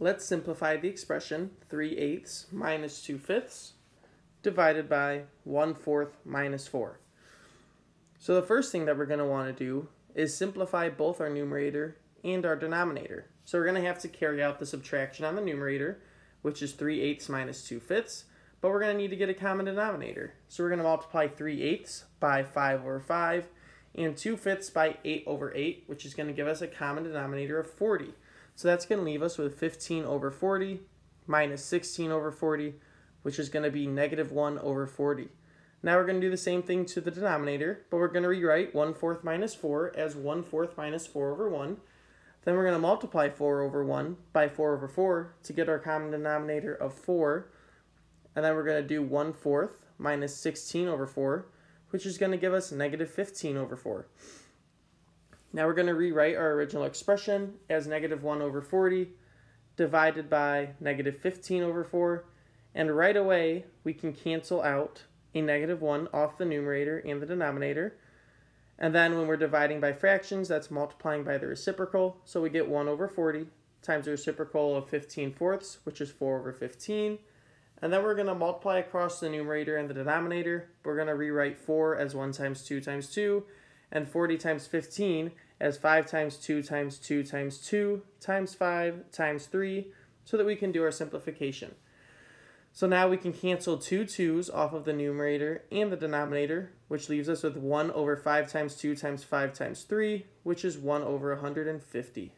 let's simplify the expression 3 eighths minus 2 fifths divided by 1 fourth minus 4. So the first thing that we're going to want to do is simplify both our numerator and our denominator. So we're going to have to carry out the subtraction on the numerator, which is 3 eighths minus 2 fifths, but we're going to need to get a common denominator. So we're going to multiply 3 eighths by 5 over 5 and 2 fifths by 8 over 8, which is going to give us a common denominator of 40. So that's going to leave us with 15 over 40 minus 16 over 40, which is going to be negative 1 over 40. Now we're going to do the same thing to the denominator, but we're going to rewrite 1 fourth minus 4 as 1 fourth minus 4 over 1. Then we're going to multiply 4 over 1 by 4 over 4 to get our common denominator of 4. And then we're going to do 1 fourth minus 16 over 4, which is going to give us negative 15 over 4. Now we're going to rewrite our original expression as negative 1 over 40 divided by negative 15 over 4. And right away, we can cancel out a negative 1 off the numerator and the denominator. And then when we're dividing by fractions, that's multiplying by the reciprocal. So we get 1 over 40 times the reciprocal of 15 fourths, which is 4 over 15. And then we're going to multiply across the numerator and the denominator. We're going to rewrite 4 as 1 times 2 times 2 and 40 times 15 as 5 times 2 times 2 times 2 times 5 times 3 so that we can do our simplification. So now we can cancel two 2's off of the numerator and the denominator, which leaves us with 1 over 5 times 2 times 5 times 3, which is 1 over 150.